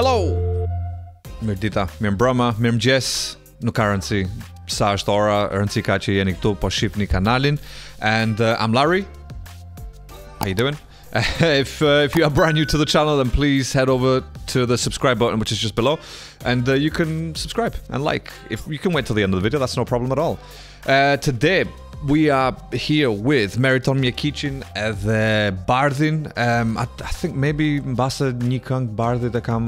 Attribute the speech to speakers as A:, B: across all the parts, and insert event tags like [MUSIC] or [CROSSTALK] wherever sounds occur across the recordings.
A: Hello! Mirë dita, mirë mbrëma, mirë mëgjes, nuk ka rëndësi sa është ora, rëndësi ka që jeni këtu, po shifni kanalin. And uh, I'm Larry. How you doing? [LAUGHS] if uh, if you are brand new to the channel, then please head over to the subscribe button, which is just below, and uh, you can subscribe and like. If you can wait till the end of the video, that's no problem at all. Uh, today we are here with Meriton Mjekiqin edhe Bardhin. Um, I, I think maybe mbase një këngë Bardhit e kam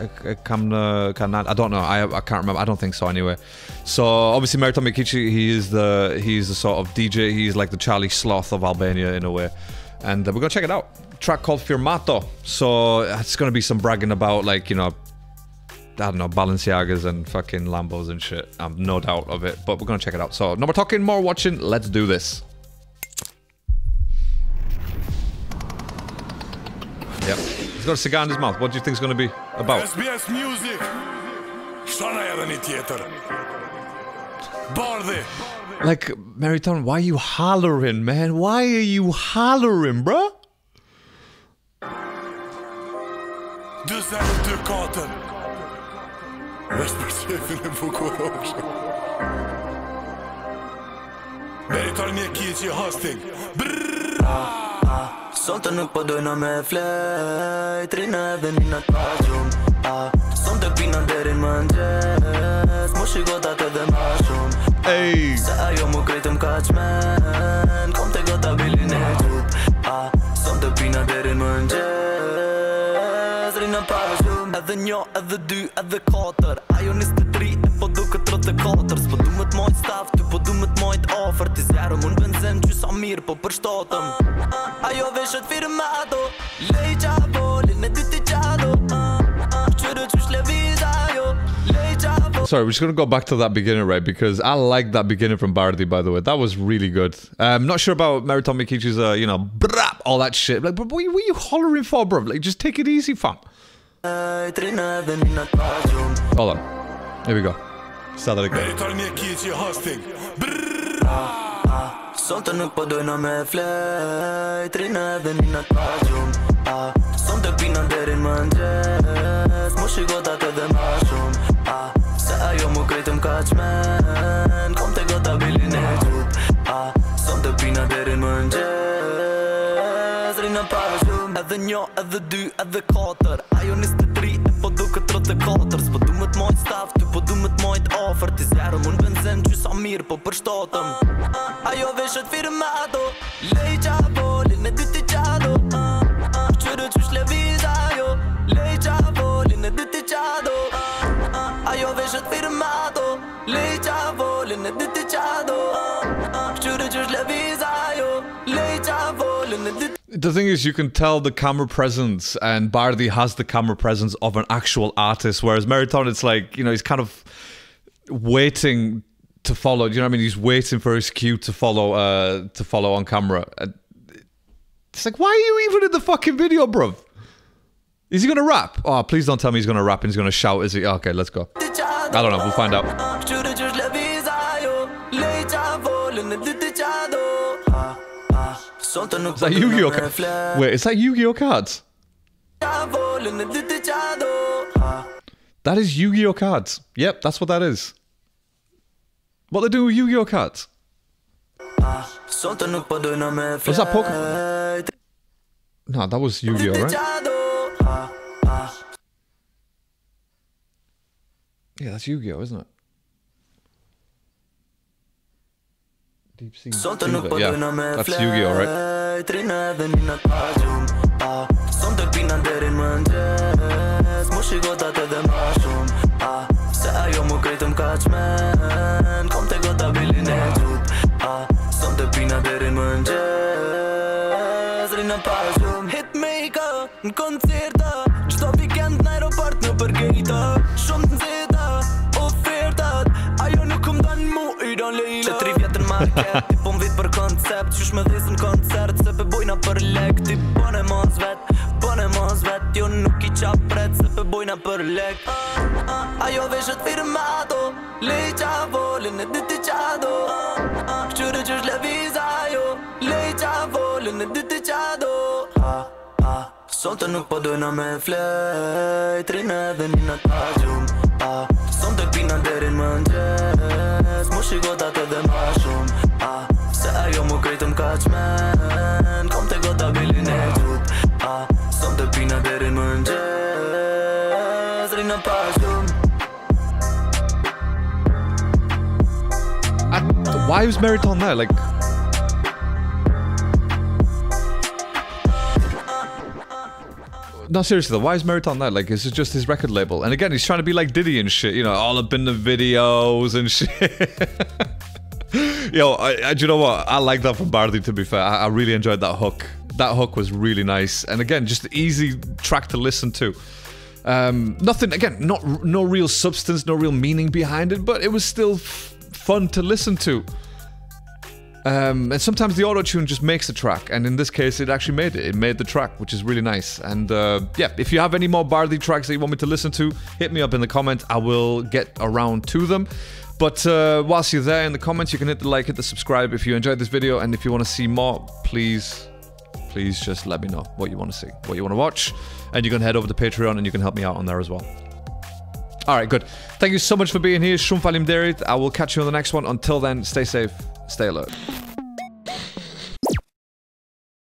A: e, e kam kanal. I don't know. I I can't remember. I don't think so anyway. So obviously Meriton Mjekiqi, he is the he is the sort of DJ. He's like the Charlie Sloth of Albania in a way. And uh, we're gonna check it out. Track called Firmato. So it's gonna be some bragging about like you know I don't know, Balenciagas and fucking Lambos and shit. I'm no doubt of it, but we're gonna check it out. So, no more talking, more watching. Let's do this. Yep. He's got a cigar in his mouth. What do you think it's gonna be about?
B: SBS Music Shana edhe një tjetër Bardhi
A: Like, Meriton, why are you hollering, man? Why are you hollering, bruh?
B: 22-4 Vesh për shefin e bukurosh Meritor një kiqi hosting
C: Sonte nuk po dojna me flejt Rina edhe të gjumë ah, Sonte pina derin më ndjes Mu shikotat edhe ma shumë.
A: Hey.
C: Se ajo mu krejtëm ka qmen Kom të gota bilin e gjut Edhe një, edhe dy, edhe katër Ajo nis të tri, e po du këtë rëtë katër S'po du më të mojt staf, ty po du më të mojt offer Ti zjarë mun benzem që sa mirë, po për shtatëm Ajo veshet firmato Lej qavo, lin e dy të qado Qërë qysh leviz
A: Sorry, we're just gonna go back to that beginning, right? Because I like that beginning from Bardhi, by the way. That was really good. I'm not sure about Meriton Mjekiqi's, uh, you know, brap, all that shit. Like, but what, what are you hollering for, bro? Like, just take it easy, fam. Hold on. Here we go. Start that again.
B: Meritor një kiqi hosting
C: Sonte nuk po dojna me flejt Trina edhe një në të gjumë ah, Sonte pina derin më ndjes Mu shikotat edhe ma shumë ah, Se ajo mu krejtëm ka qmen edhe 2 edhe 4 Ajo 23 e po duke 34 S'po du më t'mojt staff, ty po du më t'mojt offer. Ti zjarëm unë benzem që sa mirë po përshtatëm Ajo veshët firmato, lej qabo po, Linë e dy t'i qado. Qërë qysh leviz ajo, lej qabo po, Linë e dy t'i qado. Ajo veshët firmato, lej qabo po, Linë e dy t'i qado. Qërë shle leviz ajo, lej qabo Linë e dy
A: The thing is, you can tell the camera presence, and Bardhi has the camera presence of an actual artist, whereas Meriton, it's like, you know, he's kind of waiting to follow. You know what I mean? He's waiting for his cue to follow, uh, to follow on camera. It's like, why are you even in the fucking video, bruv? Is he gonna rap? Oh, please don't tell me he's gonna rap and he's gonna shout. Is he? Okay, let's go. I don't know. We'll find out. Is that Yu-Gi-Oh? ca- Wait, is that Yu-Gi-Oh cards?
C: Qavo, lin dy të qado
A: That is Yu-Gi-Oh cards. Yep, that's what that is. What they do with Yu-Gi-Oh cards?
C: Sonte nuk po dojna me
A: Was that Pokemon? No, that was Yu-Gi-Oh, right? Yeah, that's Yu-Gi-Oh, isn't it? Deep Sea. Yeah, that's Yu-Gi-Oh, right?
C: Flejt Trina edhe një në të gjumë ah, Sonte pina derin më ndjes Mu shikotat edhe ma shumë. Ah, Se ajo mu krejtëm ka qmen Kom të gota bilin e gjut. Ah, Sonte pina derin më ndjes Rina pa shumë Hitmaker në koncerta. Qdo weekend në aeroport në përgejta Shumë të nxeta Ofertat. Ajo nuk këm dan mu i dan lejla Që tri vjetën market [LAUGHS] Ti po m'vit për koncept. Qysh me pe bojna për lek Ti bën e mos vet Bën e Jo nuk i qa pret Se pe bojna për lek. Ajo veshet firmato Lej qavo Lin e dy të qado Qërë qysh leviz ajo Lej qavo Lin e dy të qado Sonte nuk po dojna me flej Trine edhe një në tajum ah, Sonte pina derin më ndjes Mu shikotat edhe ma shumë. Ah, Se ajo mu krejtëm ka qmen Kom të
A: why was Meriton there? Like, no, seriously though, why is Meriton there? Like, is it just his record label? And again, he's trying to be like Diddy and shit, you know, all up in the videos and [LAUGHS] shit. Yo, I, I, do you know what? I like that from Bardhi. To be fair, I, I really enjoyed that hook. That hook was really nice, and again, just an easy track to listen to. Um, nothing again, not no real substance, no real meaning behind it, but it was still fun to listen to. Um, and sometimes the auto tune just makes a track, and in this case, it actually made it. It made the track, which is really nice. And uh, yeah, if you have any more Bardhi tracks that you want me to listen to, hit me up in the comments. I will get around to them. But uh, whilst you're there in the comments, you can hit the like, hit the subscribe if you enjoyed this video, and if you want to see more, please, please just let me know what you want to see, what you want to watch, and you can head over to Patreon and you can help me out on there as well. All right, good. Thank you so much for being here. Shumfalim Derit. I will catch you on the next one. Until then, stay safe, stay alert.